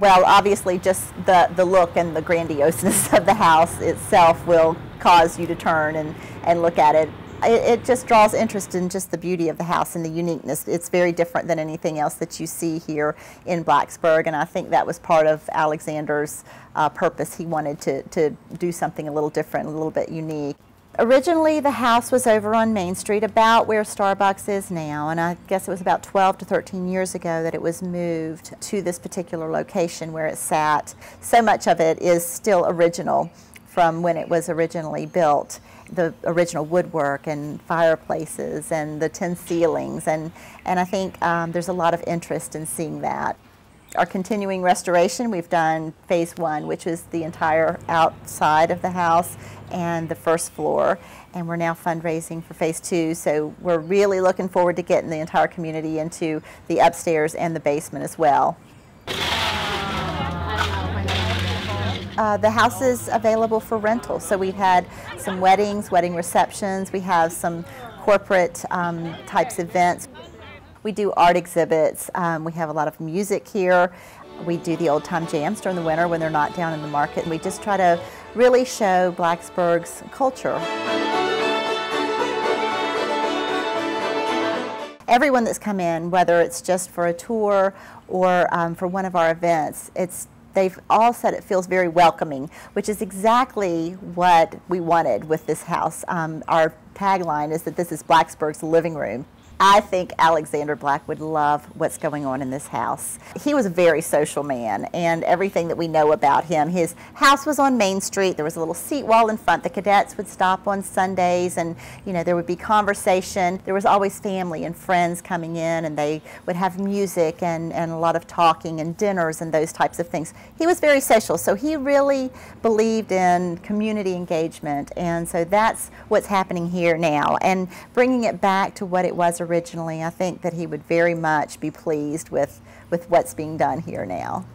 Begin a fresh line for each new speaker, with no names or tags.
Well, obviously, just the, the look and the grandioseness of the house itself will cause you to turn and, and look at it. it. It just draws interest in just the beauty of the house and the uniqueness. It's very different than anything else that you see here in Blacksburg, and I think that was part of Alexander's uh, purpose. He wanted to, to do something a little different, a little bit unique. Originally, the house was over on Main Street, about where Starbucks is now, and I guess it was about 12 to 13 years ago that it was moved to this particular location where it sat. So much of it is still original from when it was originally built. The original woodwork and fireplaces and the tin ceilings, and, and I think um, there's a lot of interest in seeing that our continuing restoration, we've done phase one, which is the entire outside of the house and the first floor. And we're now fundraising for phase two. So we're really looking forward to getting the entire community into the upstairs and the basement as well. Uh, the house is available for rental. So we've had some weddings, wedding receptions. We have some corporate um, types of events. We do art exhibits. Um, we have a lot of music here. We do the old time jams during the winter when they're not down in the market. And we just try to really show Blacksburg's culture. Everyone that's come in, whether it's just for a tour or um, for one of our events, it's they've all said it feels very welcoming, which is exactly what we wanted with this house. Um, our tagline is that this is Blacksburg's living room. I think Alexander Black would love what's going on in this house. He was a very social man, and everything that we know about him. His house was on Main Street. There was a little seat wall in front. The cadets would stop on Sundays, and you know there would be conversation. There was always family and friends coming in, and they would have music and, and a lot of talking and dinners and those types of things. He was very social, so he really believed in community engagement, and so that's what's happening here now, and bringing it back to what it was originally originally, I think that he would very much be pleased with, with what's being done here now.